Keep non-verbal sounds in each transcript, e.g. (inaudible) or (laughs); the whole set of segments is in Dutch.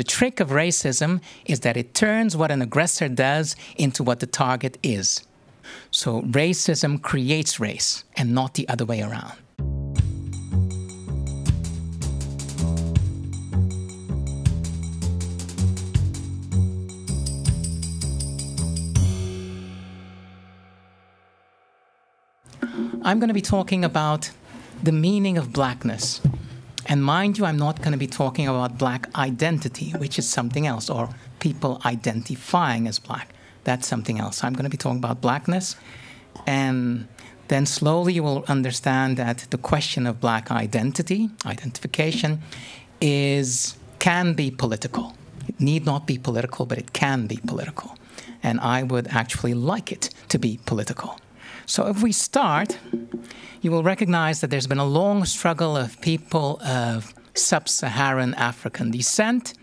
The trick of racism is that it turns what an aggressor does into what the target is. So racism creates race and not the other way around. I'm going to be talking about the meaning of blackness. And mind you, I'm not going to be talking about black identity, which is something else, or people identifying as black. That's something else. I'm going to be talking about blackness. And then slowly you will understand that the question of black identity, identification, is can be political. It need not be political, but it can be political. And I would actually like it to be political. So if we start, you will recognize that there's been a long struggle of people of sub Saharan African descent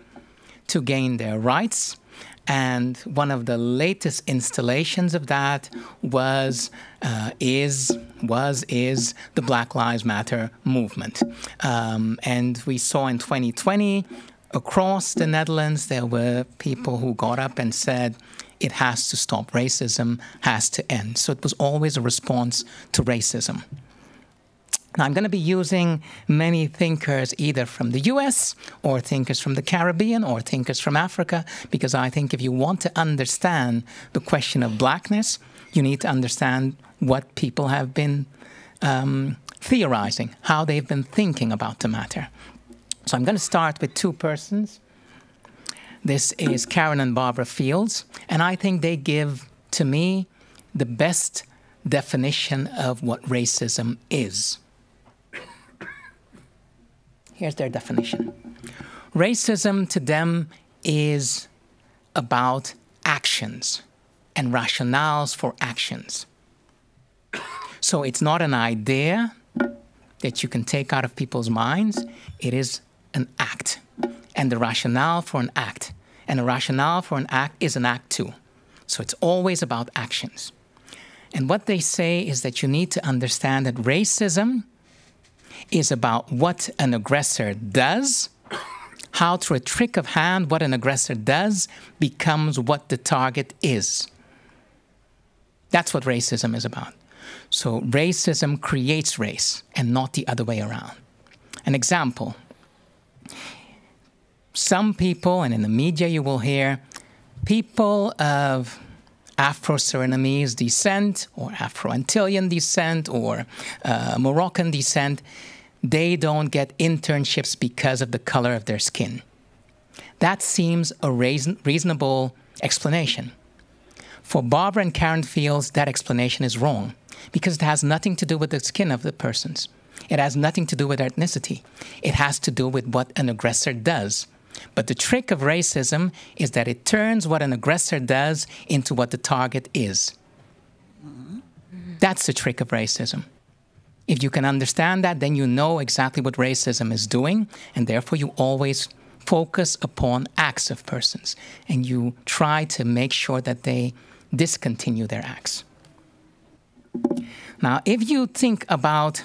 to gain their rights. And one of the latest installations of that was, uh, is, was, is the Black Lives Matter movement. Um, and we saw in 2020 across the Netherlands, there were people who got up and said, it has to stop. Racism has to end. So it was always a response to racism. Now, I'm going to be using many thinkers either from the US or thinkers from the Caribbean or thinkers from Africa because I think if you want to understand the question of blackness, you need to understand what people have been um, theorizing, how they've been thinking about the matter. So I'm going to start with two persons. This is Karen and Barbara Fields, and I think they give, to me, the best definition of what racism is. Here's their definition Racism to them is about actions and rationales for actions. So it's not an idea that you can take out of people's minds, it is an act and the rationale for an act. And a rationale for an act is an act too. So it's always about actions. And what they say is that you need to understand that racism is about what an aggressor does, how through a trick of hand, what an aggressor does becomes what the target is. That's what racism is about. So racism creates race and not the other way around. An example some people, and in the media you will hear, people of Afro Surinamese descent or Afro Antillean descent or uh, Moroccan descent, they don't get internships because of the color of their skin. That seems a reason, reasonable explanation. For Barbara and Karen Fields, that explanation is wrong because it has nothing to do with the skin of the persons. It has nothing to do with ethnicity. It has to do with what an aggressor does but the trick of racism is that it turns what an aggressor does into what the target is. That's the trick of racism. If you can understand that, then you know exactly what racism is doing, and therefore you always focus upon acts of persons and you try to make sure that they discontinue their acts. Now, if you think about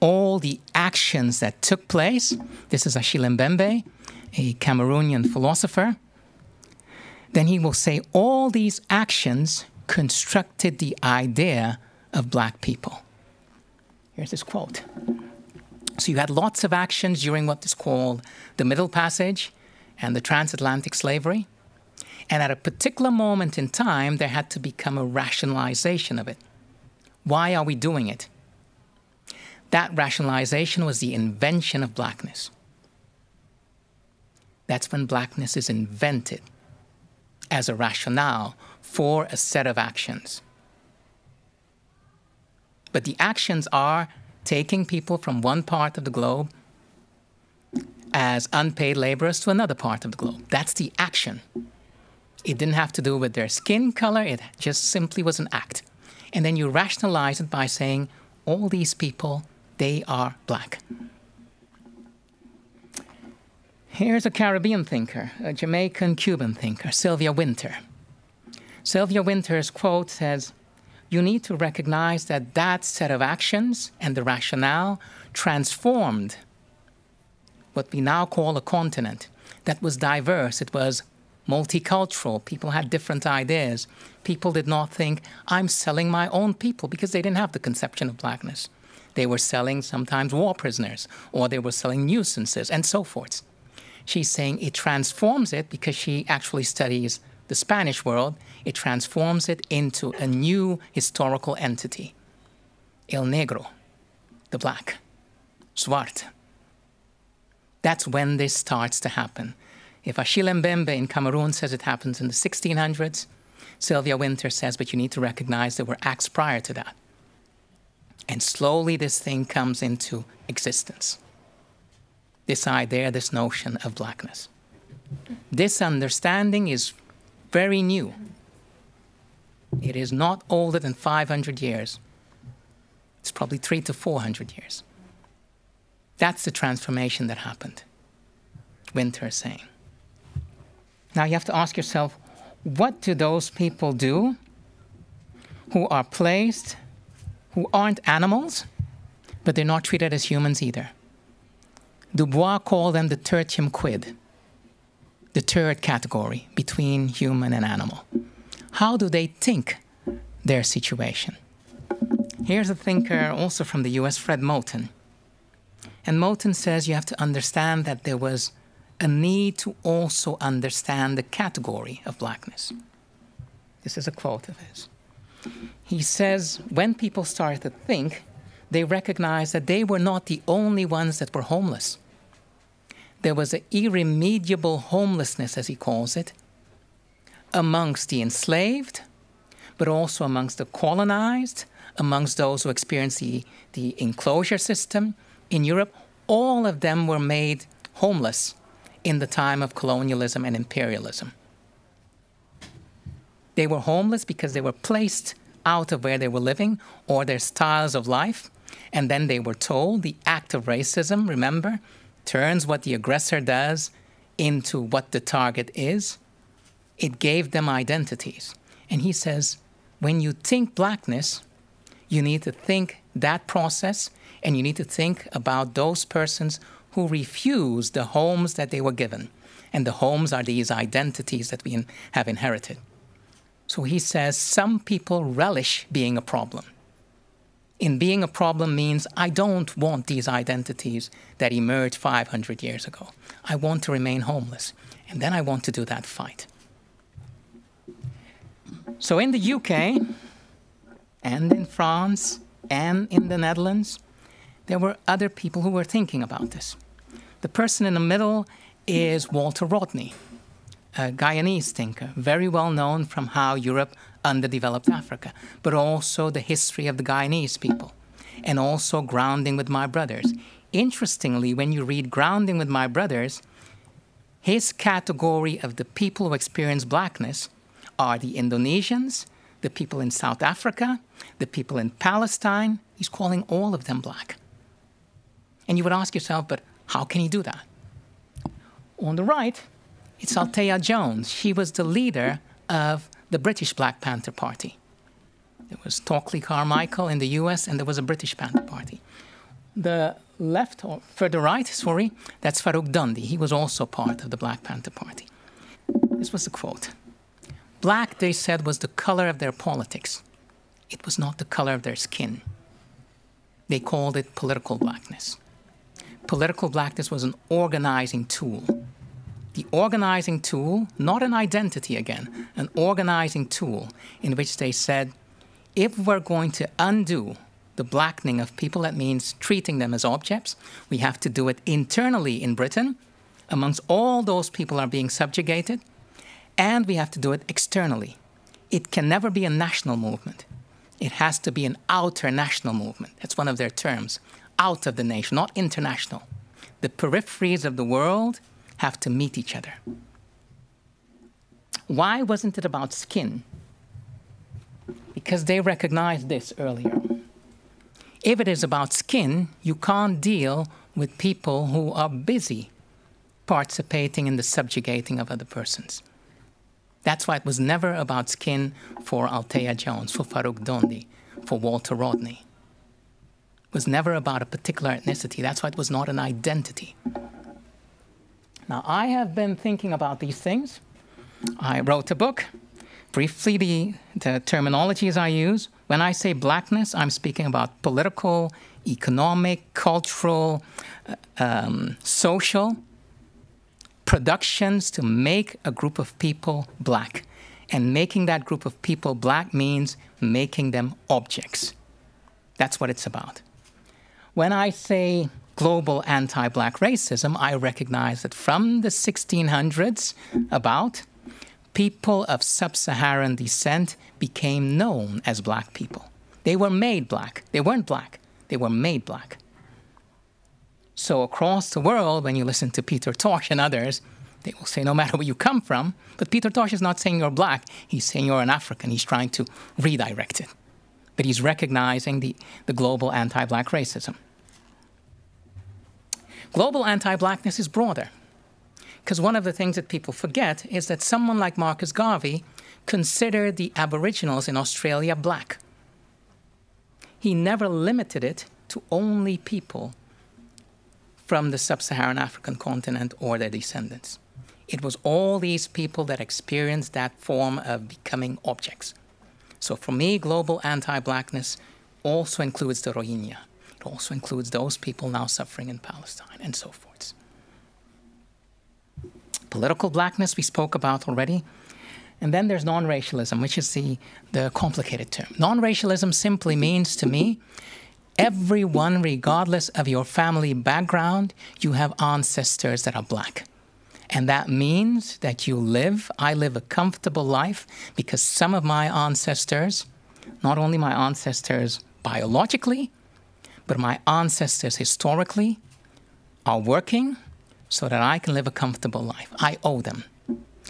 all the actions that took place, this is Achille Mbembe, a Cameroonian philosopher, then he will say all these actions constructed the idea of black people. Here's his quote. So you had lots of actions during what is called the Middle Passage and the transatlantic slavery. And at a particular moment in time, there had to become a rationalization of it. Why are we doing it? That rationalization was the invention of blackness. That's when blackness is invented as a rationale for a set of actions. But the actions are taking people from one part of the globe as unpaid laborers to another part of the globe. That's the action. It didn't have to do with their skin color, it just simply was an act. And then you rationalize it by saying, all these people, they are black. Here's a Caribbean thinker, a Jamaican Cuban thinker, Sylvia Winter. Sylvia Winter's quote says, You need to recognize that that set of actions and the rationale transformed what we now call a continent. that was diverse. It was multicultural. People had different ideas. People did not think, I'm selling my own people because they didn't have the conception of blackness. They were selling sometimes war prisoners, or they were selling nuisances, and so forth. She's saying it transforms it because she actually studies the Spanish world, it transforms it into a new historical entity. El Negro, the black, Zwart. That's when this starts to happen. If Achille Mbembe in Cameroon says it happens in the 1600s, Sylvia Winter says, but you need to recognize there were acts prior to that. And slowly this thing comes into existence. This idea, this notion of blackness. This understanding is very new. It is not older than 500 years. It's probably three to 400 years. That's the transformation that happened. Winter is saying. Now you have to ask yourself what do those people do who are placed, who aren't animals, but they're not treated as humans either? Dubois called them the tertium quid, the third category between human and animal. How do they think their situation? Here's a thinker also from the US, Fred Moten. And Moten says you have to understand that there was a need to also understand the category of blackness. This is a quote of his. He says when people started to think, they recognized that they were not the only ones that were homeless. There was an irremediable homelessness, as he calls it, amongst the enslaved, but also amongst the colonized, amongst those who experienced the, the enclosure system in Europe. All of them were made homeless in the time of colonialism and imperialism. They were homeless because they were placed out of where they were living or their styles of life. And then they were told the act of racism, remember, turns what the aggressor does into what the target is. It gave them identities. And he says, when you think blackness, you need to think that process and you need to think about those persons who refuse the homes that they were given. And the homes are these identities that we have inherited. So he says some people relish being a problem. In being a problem means I don't want these identities that emerged 500 years ago. I want to remain homeless. And then I want to do that fight. So in the UK, and in France, and in the Netherlands, there were other people who were thinking about this. The person in the middle is Walter Rodney, a Guyanese thinker, very well known from how Europe underdeveloped Africa, but also the history of the Guyanese people, and also Grounding with My Brothers. Interestingly, when you read Grounding with My Brothers, his category of the people who experience blackness are the Indonesians, the people in South Africa, the people in Palestine. He's calling all of them black. And you would ask yourself, but how can he do that? On the right, it's Althea Jones. She was the leader of the British Black Panther Party. There was Stokely Carmichael in the US, and there was a British Panther Party. The left, or further right, sorry, that's Farouk Dundee. He was also part of the Black Panther Party. This was the quote Black, they said, was the color of their politics. It was not the color of their skin. They called it political blackness political blackness was an organizing tool. The organizing tool, not an identity again, an organizing tool in which they said, if we're going to undo the blackening of people, that means treating them as objects, we have to do it internally in Britain, amongst all those people are being subjugated, and we have to do it externally. It can never be a national movement. It has to be an outer national movement. That's one of their terms out of the nation, not international. The peripheries of the world have to meet each other. Why wasn't it about skin? Because they recognized this earlier. If it is about skin, you can't deal with people who are busy participating in the subjugating of other persons. That's why it was never about skin for Althea Jones, for Farouk Dundee, for Walter Rodney It was never about a particular ethnicity. That's why it was not an identity. Now, I have been thinking about these things. I wrote a book. Briefly, the, the terminologies I use when I say blackness, I'm speaking about political, economic, cultural, uh, um, social productions to make a group of people black. And making that group of people black means making them objects. That's what it's about. When I say global anti black racism, I recognize that from the 1600s, about, people of sub Saharan descent became known as black people. They were made black. They weren't black, they were made black. So, across the world, when you listen to Peter Tosh and others, they will say, no matter where you come from, but Peter Tosh is not saying you're black, he's saying you're an African. He's trying to redirect it. But he's recognizing the, the global anti black racism. Global anti blackness is broader. Because one of the things that people forget is that someone like Marcus Garvey considered the Aboriginals in Australia black. He never limited it to only people from the sub Saharan African continent or their descendants. It was all these people that experienced that form of becoming objects. So for me, global anti blackness also includes the Rohingya also includes those people now suffering in Palestine and so forth. Political blackness we spoke about already. And then there's non racialism, which is the, the complicated term. Non racialism simply means to me everyone, regardless of your family background, you have ancestors that are black. And that means that you live, I live a comfortable life because some of my ancestors, not only my ancestors biologically, but my ancestors historically are working so that I can live a comfortable life. I owe them.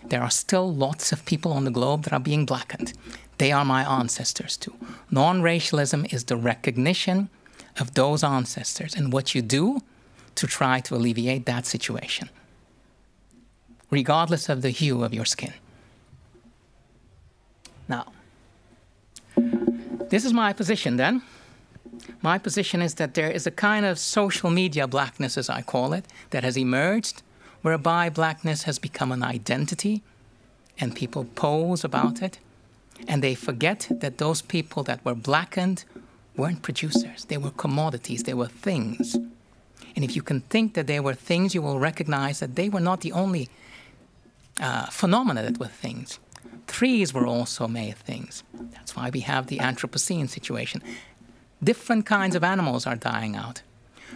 There are still lots of people on the globe that are being blackened. They are my ancestors too. Non racialism is the recognition of those ancestors and what you do to try to alleviate that situation, regardless of the hue of your skin. Now, this is my position then. My position is that there is a kind of social media blackness, as I call it, that has emerged, whereby blackness has become an identity and people pose about it. And they forget that those people that were blackened weren't producers, they were commodities, they were things. And if you can think that they were things, you will recognize that they were not the only uh, phenomena that were things. Trees were also made things. That's why we have the Anthropocene situation different kinds of animals are dying out.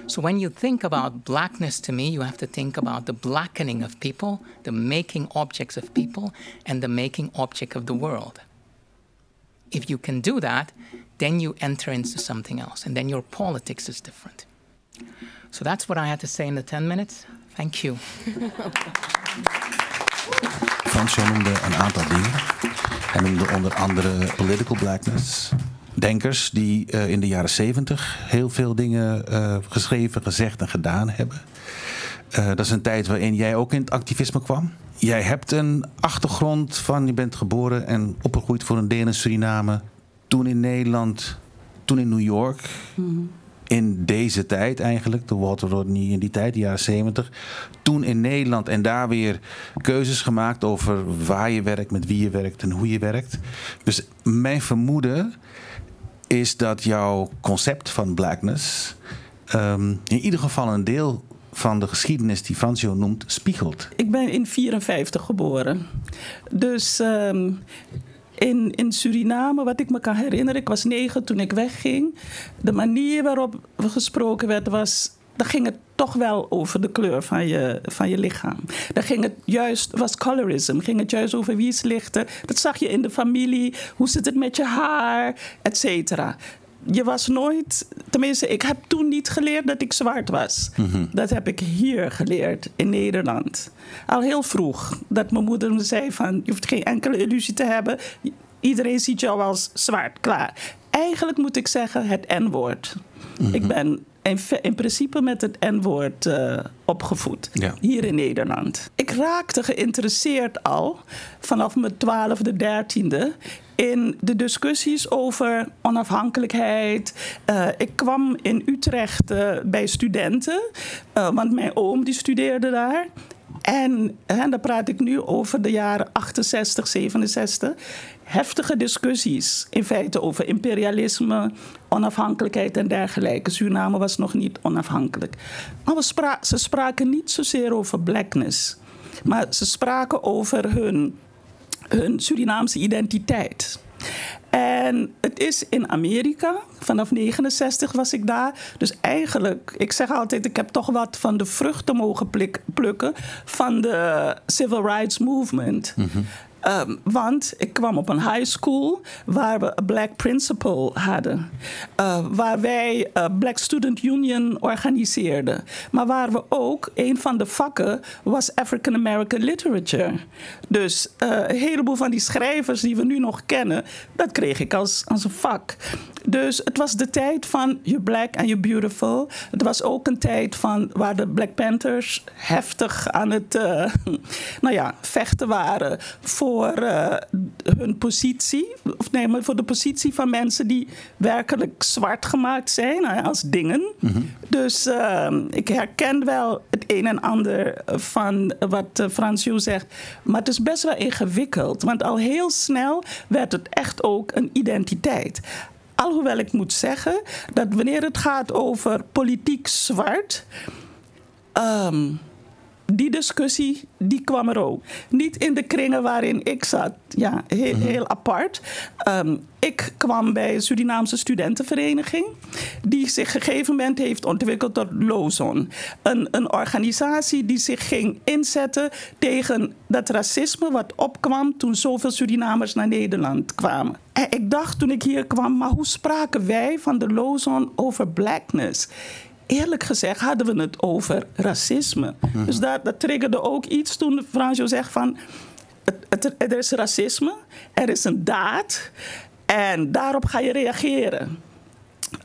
So when you think about blackness to me, you have to think about the blackening of people, the making objects of people, and the making object of the world. If you can do that, then you enter into something else, and then your politics is different. So that's what I had to say in the 10 minutes. Thank you. Frans noemde een aantal dingen. Hij noemde onder andere political blackness, denkers die uh, in de jaren zeventig heel veel dingen uh, geschreven, gezegd en gedaan hebben. Uh, dat is een tijd waarin jij ook in het activisme kwam. Jij hebt een achtergrond van, je bent geboren en opgegroeid voor een deel in Suriname. Toen in Nederland, toen in New York. Mm. In deze tijd eigenlijk, de Walter Rodney in die tijd, de jaren zeventig. Toen in Nederland en daar weer keuzes gemaakt over waar je werkt, met wie je werkt en hoe je werkt. Dus mijn vermoeden is dat jouw concept van blackness um, in ieder geval een deel van de geschiedenis die Francio noemt spiegelt. Ik ben in 54 geboren. Dus um, in, in Suriname, wat ik me kan herinneren, ik was negen toen ik wegging. De manier waarop gesproken werd was dan ging het toch wel over de kleur van je, van je lichaam. Dan ging het juist, was colorism, ging het juist over wie is lichter. Dat zag je in de familie, hoe zit het met je haar, et cetera. Je was nooit, tenminste, ik heb toen niet geleerd dat ik zwart was. Mhm. Dat heb ik hier geleerd, in Nederland. Al heel vroeg. Dat mijn moeder me zei van, je hoeft geen enkele illusie te hebben. Iedereen ziet jou als zwart, klaar. Eigenlijk moet ik zeggen het N-woord. Mhm. Ik ben in, in principe met het N-woord uh, opgevoed. Hier in Nederland. Ik raakte geïnteresseerd al vanaf mijn twaalfde, dertiende in de discussies over onafhankelijkheid. Uh, ik kwam in Utrecht uh, bij studenten, want mijn oom die studeerde daar. En, en dan praat ik nu over de jaren 68, 67. Heftige discussies in feite over imperialisme, onafhankelijkheid en dergelijke. Suriname was nog niet onafhankelijk. Maar we spra ze spraken niet zozeer over blackness. Maar ze spraken over hun, hun Surinaamse identiteit. En het is in Amerika. Vanaf 69 was ik daar. Dus eigenlijk, ik zeg altijd, ik heb toch wat van de vruchten mogen plukken van de Civil Rights Movement. Mm Ehm, want ik kwam op een high school waar we een black principal hadden. Uh, waar wij uh, Black Student Union organiseerden. Maar waar we ook, een van de vakken was African American Literature. Dus uh, een heleboel van die schrijvers die we nu nog kennen, dat kreeg ik als, als een vak. Dus het was de tijd van you're black and you're beautiful. Het was ook een tijd van waar de Black Panthers heftig aan het (laughs) nou ja, vechten waren voor uh, hun positie. Of nee, maar voor de positie van mensen die werkelijk zwart gemaakt zijn uh, als dingen. Mm -hmm. Dus uh, ik herken wel het een en ander van wat Fransjo zegt. Maar het is best wel ingewikkeld. Want al heel snel werd het echt ook een identiteit. Alhoewel ik moet zeggen dat wanneer het gaat over politiek zwart. Um, die discussie die kwam er ook. Niet in de kringen waarin ik zat. Ja, heel, mhm. heel apart. Um, ik kwam bij een Surinaamse studentenvereniging. Die zich op een gegeven moment heeft ontwikkeld tot Lozon. Een, een organisatie die zich ging inzetten tegen dat racisme wat opkwam toen zoveel Surinamers naar Nederland kwamen. En ik dacht toen ik hier kwam, maar hoe spraken wij van de Lozon over blackness? Eerlijk gezegd hadden we het over racisme. Mhm. Dus dat, dat triggerde ook iets toen Franjo zegt van... Het, het, er is racisme, er is een daad en daarop ga je reageren.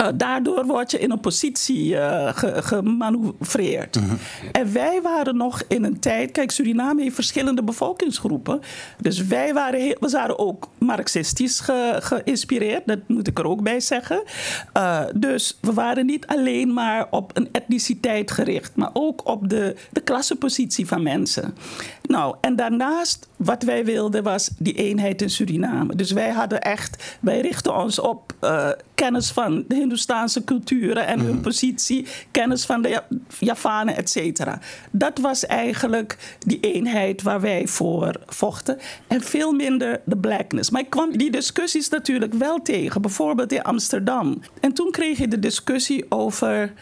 Uh, daardoor word je in een positie uh, gemanoeuvreerd. Mhm. En wij waren nog in een tijd. Kijk, Suriname heeft verschillende bevolkingsgroepen. Dus wij waren, heel, we waren ook marxistisch ge, geïnspireerd. Dat moet ik er ook bij zeggen. Uh, dus we waren niet alleen maar op een etniciteit gericht, maar ook op de, de klassenpositie van mensen. Nou, en daarnaast, wat wij wilden, was die eenheid in Suriname. Dus wij hadden echt, wij richten ons op kennis van de Hindoestaanse culturen en hun mhm. positie, kennis van de Javanen, et cetera. Dat was eigenlijk die eenheid waar wij voor vochten. En veel minder de blackness. Maar ik kwam die discussies natuurlijk wel tegen, bijvoorbeeld in Amsterdam. En toen kreeg je de discussie over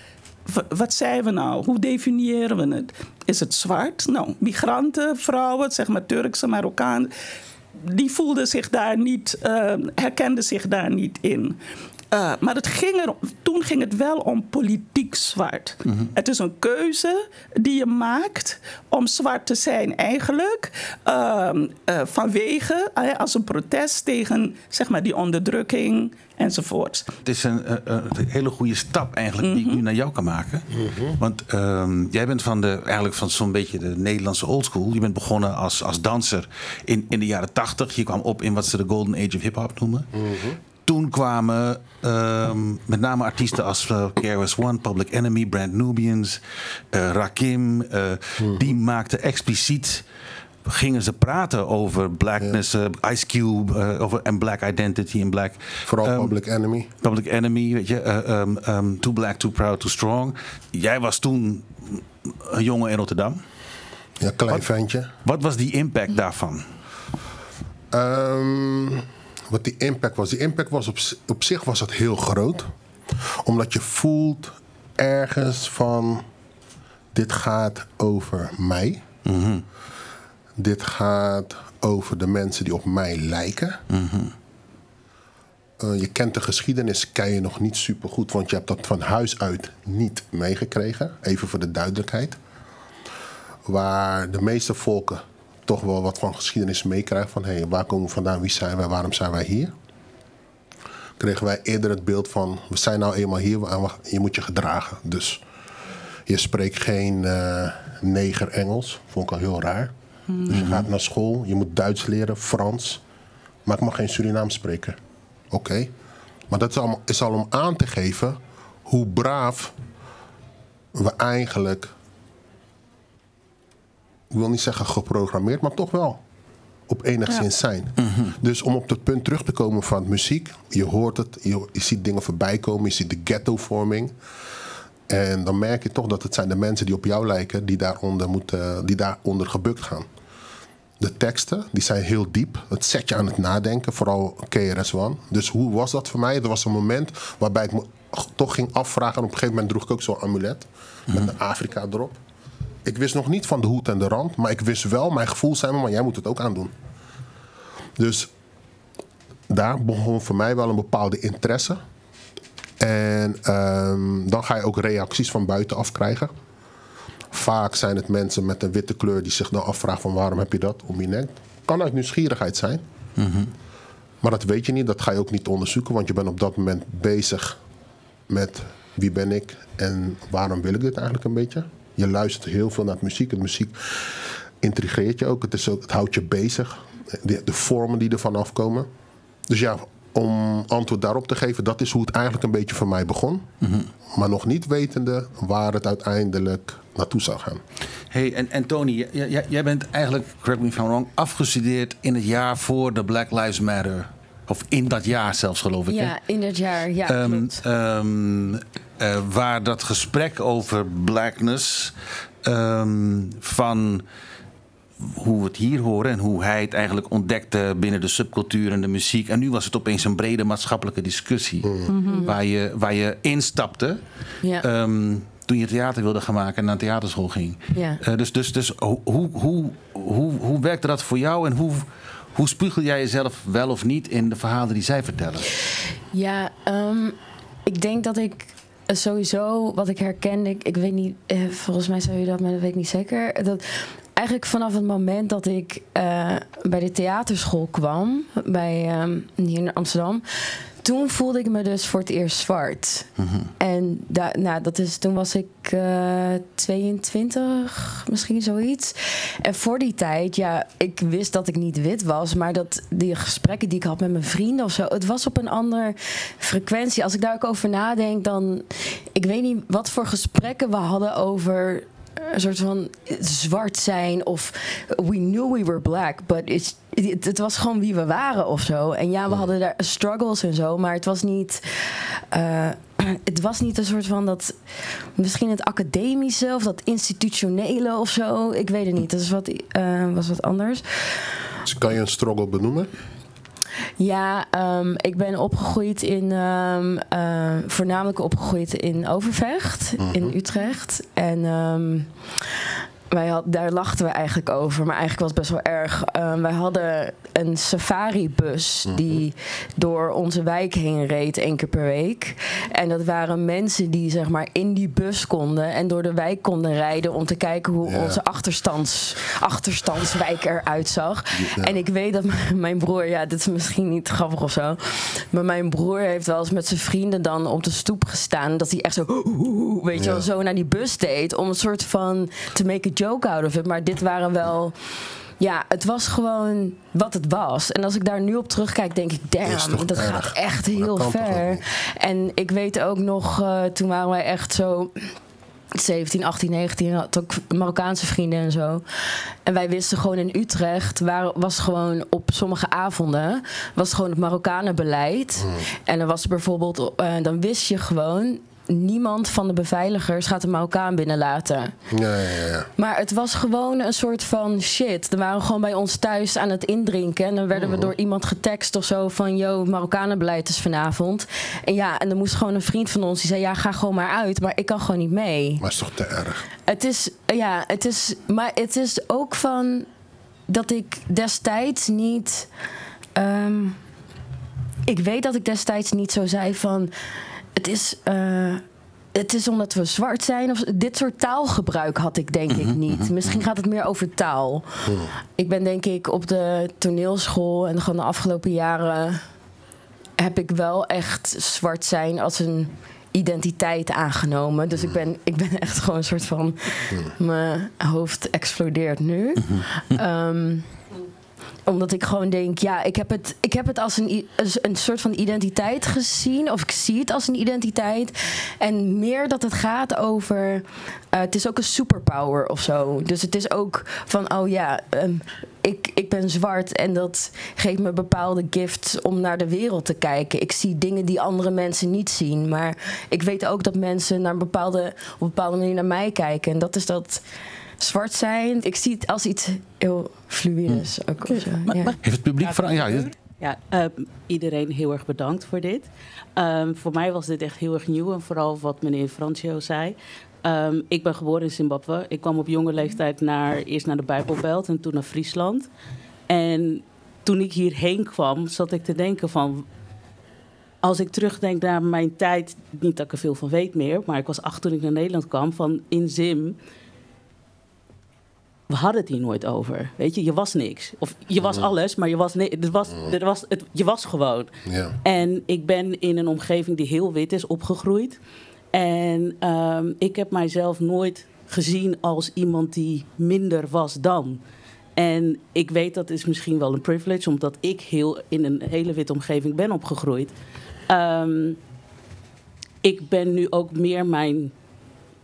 wat zijn we nou? Hoe definiëren we het? Is het zwart? Nou, migranten, vrouwen, zeg maar Turkse, Marokkaan, die voelden zich daar niet, uh, herkenden zich daar niet in. Uh, maar het ging er, toen ging het wel om politiek zwart. Mm -hmm. Het is een keuze die je maakt om zwart te zijn, eigenlijk uh, uh, vanwege uh, als een protest tegen zeg maar, die onderdrukking enzovoort. Het is een, een hele goede stap eigenlijk mm -hmm. die ik mhm. nu naar jou kan maken. Mm -hmm. Want ehm, jij bent van de, eigenlijk van zo'n beetje de Nederlandse oldschool. Je bent begonnen als, als danser in, in de jaren tachtig. Je kwam op in wat ze de Golden Age of Hip-Hop noemen. Toen kwamen um, met name artiesten als uh, KRS One, Public Enemy, Brand Nubians, uh, Rakim. Uh, hmm. Die maakten expliciet gingen ze praten over blackness, ja. Ice Cube over en black identity en black. Vooral um, Public Enemy. Public Enemy, weet je. Um, um, too black, too proud, too strong. Jij was toen een jongen in Rotterdam. Ja, klein wat, ventje. Wat was die impact daarvan? Wat die impact was. Die impact was op, op zich was het heel groot. Omdat je voelt ergens van... Dit gaat over mij. Mm Dit gaat over de mensen die op mij lijken. Mm -hmm. uh, je kent de geschiedenis, ken je nog niet super goed, want je hebt dat van huis uit niet meegekregen. Even voor de duidelijkheid. Waar de meeste volken toch wel wat van geschiedenis meekrijgen. Van hé, hey, waar komen we vandaan, wie zijn wij, waarom zijn wij hier? Kregen wij eerder het beeld van, we zijn nou eenmaal hier en je moet je gedragen. Dus je spreekt geen uh, neger Engels, vond ik al heel raar. Dus je gaat naar school, je moet Duits leren, Frans. Maar ik mag geen Surinaams spreken. Oké. Maar dat is, allemaal, is al om aan te geven hoe braaf we eigenlijk ik wil niet zeggen geprogrammeerd, maar toch wel op enigszins zijn. Dus om op dat punt terug te komen van muziek, je hoort het, je, je ziet dingen voorbij komen, je ziet de ghetto-vorming. En dan merk je toch dat het zijn de mensen die op jou lijken, die daaronder, moeten, die daaronder gebukt gaan. De teksten, die zijn heel diep. Het zet je aan het nadenken, vooral KRS-One. Dus hoe was dat voor mij? Er was een moment waarbij ik me toch ging afvragen. En op een gegeven moment droeg ik ook zo'n amulet met een Afrika erop. Ik wist nog niet van de hoed en de rand, maar ik wist wel, mijn gevoel zei me, maar jij moet het ook aandoen. Dus daar begon voor mij wel een bepaalde interesse. En ehm, dan ga je ook reacties van buitenaf krijgen. Vaak zijn het mensen met een witte kleur die zich dan afvragen van waarom heb je dat om je nek. Kan uit nieuwsgierigheid zijn. Maar dat weet je niet, dat ga je ook niet onderzoeken, want je bent op dat moment bezig met wie ben ik en waarom wil ik dit eigenlijk een beetje. Je luistert heel veel naar het muziek. Het muziek intrigeert je ook. Het, is ook, het houdt je bezig. De, de vormen die ervan afkomen. Dus ja, om antwoord daarop te geven, dat is hoe het eigenlijk een beetje voor mij begon. Maar nog niet wetende waar het uiteindelijk naartoe zou gaan. Hey, en, en Tony, j- j- jij bent eigenlijk, correct me if I'm wrong, afgestudeerd in het jaar voor de Black Lives Matter. Of in dat jaar zelfs, geloof ik. hè? Ja, in dat jaar. Ja, Ehm, klopt. ehm, eh, waar dat gesprek over blackness ehm, van hoe we het hier horen en hoe hij het eigenlijk ontdekte binnen de subcultuur en de muziek. En nu was het opeens een brede maatschappelijke discussie waar, je, waar je instapte. Ja. ehm, toen je theater wilde gaan maken en naar theaterschool ging. Ja. Eh, dus dus, dus hoe, hoe, hoe, hoe, hoe werkte dat voor jou en hoe, hoe spiegel jij jezelf wel of niet in de verhalen die zij vertellen? Ja, ehm, ik denk dat ik sowieso wat ik herkende, ik, ik weet niet, eh, volgens mij zou je dat, maar dat weet ik niet zeker. Dat eigenlijk vanaf het moment dat ik eh, bij de theaterschool kwam, bij, ehm, hier in Amsterdam. Toen voelde ik me dus voor het eerst zwart. En da, nou, dat is, toen was ik eh 22, misschien zoiets. En voor die tijd, ja, ik wist dat ik niet wit was. Maar dat die gesprekken die ik had met mijn vrienden of zo, het was op een andere frequentie. Als ik daar ook over nadenk, dan. Ik weet niet wat voor gesprekken we hadden over een soort van zwart zijn of we knew we were black, but it's, het, het was gewoon wie we waren of zo. En ja, we hadden daar struggles en zo, maar het was niet. eh, (clears throat) het was niet een soort van dat. Misschien het academische of dat institutionele of zo. Ik weet het niet. Dat is wat, eh, was wat anders. Dus kan je een struggle benoemen? Ja, ehm, ik ben opgegroeid in, ehm, eh, voornamelijk opgegroeid in Overvecht, in Utrecht. En ehm, wij had, daar lachten we eigenlijk over, maar eigenlijk was het best wel erg. Ehm, wij hadden een safari-bus die door onze wijk heen reed één keer per week. En dat waren mensen die zeg maar in die bus konden en door de wijk konden rijden om te kijken hoe onze achterstands, achterstandswijk eruit zag. En ik weet dat (laughs) mijn broer, ja, dit is misschien niet grappig of zo. Maar mijn broer heeft wel eens met zijn vrienden dan op de stoep gestaan. Dat hij echt zo, weet je wel, zo naar die bus deed. Om een soort van te make a joke out of it. Maar dit waren wel. Ja, het was gewoon wat het was. En als ik daar nu op terugkijk, denk ik, damn, dat erg? gaat echt heel ver. En ik weet ook nog, eh, toen waren wij echt zo 17, 18, 19, had ook Marokkaanse vrienden en zo. En wij wisten gewoon in Utrecht, waar, was gewoon op sommige avonden, was gewoon het Marokkanenbeleid. En dan was er bijvoorbeeld, eh, dan wist je gewoon, niemand van de beveiligers gaat een Marokkaan binnenlaten. Ja, ja, ja. Maar het was gewoon een soort van shit. Er waren gewoon bij ons thuis aan het indrinken. En dan werden we door iemand getekst of zo van... yo, Marokkanenbeleid is vanavond. En ja, en dan moest gewoon een vriend van ons... die zei, ja, ga gewoon maar uit. Maar ik kan gewoon niet mee. Maar het is toch te erg? Het is, ja, het is... Maar het is ook van... dat ik destijds niet... ehm, ik weet dat ik destijds niet zo zei van... het is... eh, het is omdat we zwart zijn. Of, dit soort taalgebruik had ik denk ik niet. Misschien gaat het meer over taal. Ik ben denk ik op de toneelschool en gewoon de afgelopen jaren heb ik wel echt zwart zijn als een identiteit aangenomen. Dus ik ben, ik ben echt gewoon een soort van. Mijn hoofd explodeert nu. Ehm, omdat ik gewoon denk, ja, ik heb het, ik heb het als een, een soort van identiteit gezien. Of ik zie het als een identiteit. En meer dat het gaat over. Uh, het is ook een superpower of zo. Dus het is ook van, oh ja, um, ik, ik ben zwart en dat geeft me bepaalde gifts om naar de wereld te kijken. Ik zie dingen die andere mensen niet zien. Maar ik weet ook dat mensen naar bepaalde, op een bepaalde manier naar mij kijken. En dat is dat zwart zijn. Ik zie het als iets heel fluïdes. Hmm. Ook maar, ja. Heeft het publiek van... Ja, ja uh, iedereen heel erg bedankt voor dit. Um, voor mij was dit echt heel erg nieuw. En vooral wat meneer Francio zei. Um, ik ben geboren in Zimbabwe. Ik kwam op jonge leeftijd naar, eerst naar de Bijbelbelt en toen naar Friesland. En toen ik hierheen kwam, zat ik te denken van... Als ik terugdenk naar mijn tijd, niet dat ik er veel van weet meer... maar ik was acht toen ik naar Nederland kwam, van in Zim we hadden het hier nooit over. Weet je, je was niks. Of je was alles, maar je was, nee, het was, het was, het, je was gewoon. Ja. En ik ben in een omgeving die heel wit is opgegroeid. En um, ik heb mijzelf nooit gezien als iemand die minder was dan. En ik weet dat is misschien wel een privilege, omdat ik heel in een hele witte omgeving ben opgegroeid. Um, ik ben nu ook meer mijn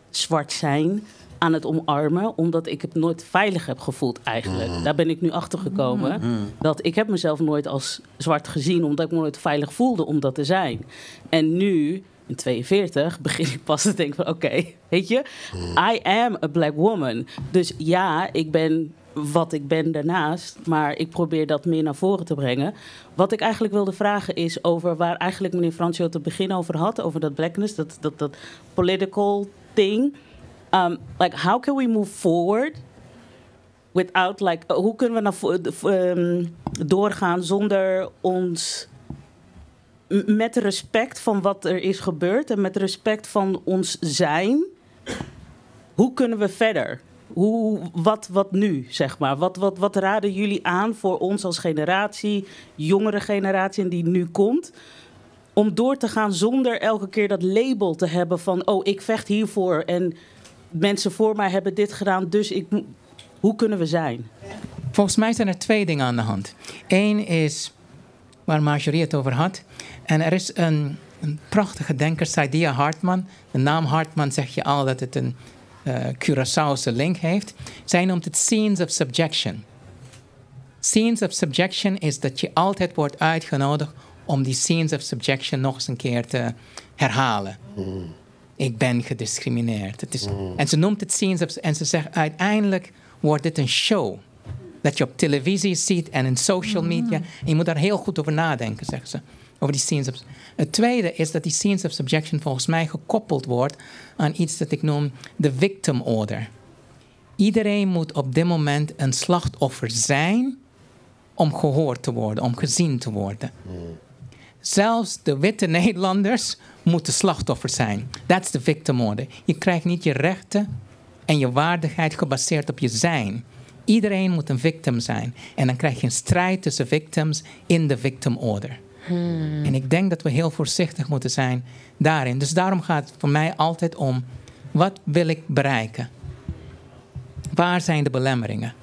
zwart zijn aan het omarmen, omdat ik het nooit veilig heb gevoeld eigenlijk. Mm. Daar ben ik nu achter gekomen. Mm. Dat ik heb mezelf nooit als zwart gezien, omdat ik me nooit veilig voelde om dat te zijn. En nu, in 42, (laughs) begin ik pas te denken van oké, weet je, mm. I am a black woman. Dus ja, ik ben wat ik ben daarnaast, maar ik probeer dat meer naar voren te brengen. Wat ik eigenlijk wilde vragen is over waar eigenlijk meneer Francio het begin over had, over dat blackness, dat, dat, dat political thing. Um, like, how can we move forward without, like, uh, hoe kunnen we naar um, doorgaan zonder ons met respect van wat er is gebeurd en met respect van ons zijn, hoe kunnen we verder? Hoe, wat, wat nu, zeg maar? Wat, wat, wat raden jullie aan voor ons als generatie, jongere generatie en die nu komt? Om door te gaan zonder elke keer dat label te hebben van, oh, ik vecht hiervoor en mensen voor mij hebben dit gedaan, dus ik, hoe kunnen we zijn? Volgens mij zijn er twee dingen aan de hand. Eén is waar Marjorie het over had. En er is een, een prachtige denker, Saidia Hartman. De naam Hartman zeg je al dat het een uh, Curaçaose link heeft. Zij noemt het scenes of subjection. Scenes of subjection is dat je altijd wordt uitgenodigd om die scenes of subjection nog eens een keer te herhalen. Mm ik ben gediscrimineerd. Het is, mm. En ze noemt het scenes en ze zegt uiteindelijk wordt dit een show. Dat je op televisie ziet en in social mm. media. En je moet daar heel goed over nadenken, zegt ze. Over die scenes of, het tweede is dat die scenes of subjection volgens mij gekoppeld wordt aan iets dat ik noem de victim order. Iedereen moet op dit moment een slachtoffer zijn om gehoord te worden, om gezien te worden. Mm. Zelfs de witte (laughs) Nederlanders moeten slachtoffer zijn. Dat is de victim order. Je krijgt niet je rechten en je waardigheid gebaseerd op je zijn. Iedereen moet een victim zijn. En dan krijg je een strijd tussen victims in de victim order. Hmm. En ik denk dat we heel voorzichtig moeten zijn daarin. Dus daarom gaat het voor mij altijd om: wat wil ik bereiken? Waar zijn de belemmeringen?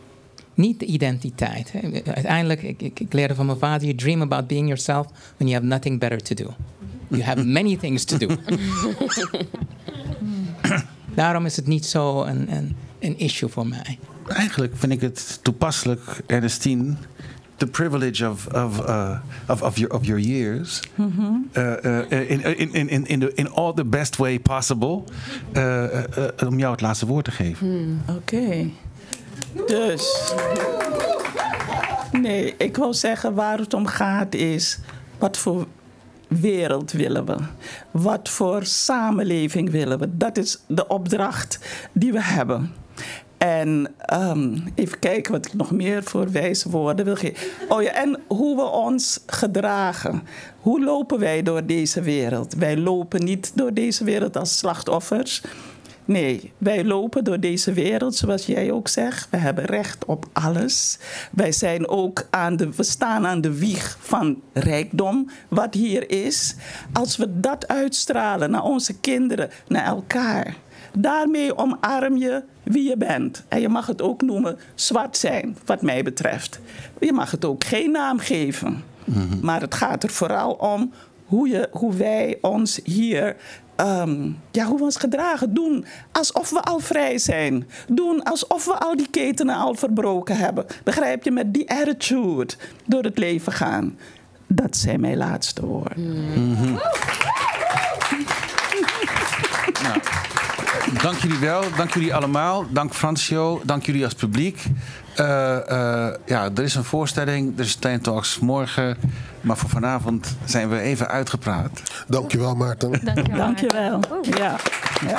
Niet de identiteit. Uiteindelijk, ik, ik, ik leerde van mijn vader: you dream about being yourself when you have nothing better to do. You have many things to do. (laughs) Daarom is het niet zo een, een, een issue voor mij. Eigenlijk vind ik het toepasselijk, Ernestine the privilege of of uh, of, of your of your years mm -hmm. uh, uh, in, in, in, in, the, in all the best way possible uh, uh, om jou het laatste woord te geven. Hmm, Oké. Okay. Dus. Nee, ik wil zeggen waar het om gaat is wat voor wereld willen we? Wat voor samenleving willen we? Dat is de opdracht die we hebben. En um, even kijken wat ik nog meer voor wijze woorden wil geven. Oh ja, en hoe we ons gedragen. Hoe lopen wij door deze wereld? Wij lopen niet door deze wereld als slachtoffers. Nee, wij lopen door deze wereld, zoals jij ook zegt. We hebben recht op alles. Wij zijn ook aan de, we staan aan de wieg van rijkdom, wat hier is. Als we dat uitstralen naar onze kinderen, naar elkaar, Daarmee omarm je wie je bent. En je mag het ook noemen zwart zijn, wat mij betreft. Je mag het ook geen naam geven. Mhm. Maar het gaat er vooral om hoe, je, hoe wij ons hier Ehm, ja, hoe we ons gedragen. Doen alsof we al vrij zijn. Doen alsof we al die ketenen al verbroken hebben. Begrijp je? Met die attitude door het leven gaan. Dat zijn mijn laatste woorden. Mm dank jullie wel. Dank jullie allemaal. Dank Francio. Dank jullie als publiek. Uh, uh, ja, er is een voorstelling. Er is Time Talks morgen. Maar voor vanavond zijn we even uitgepraat. Dankjewel, Maarten. Dankjewel. Dankjewel. Ja. ja.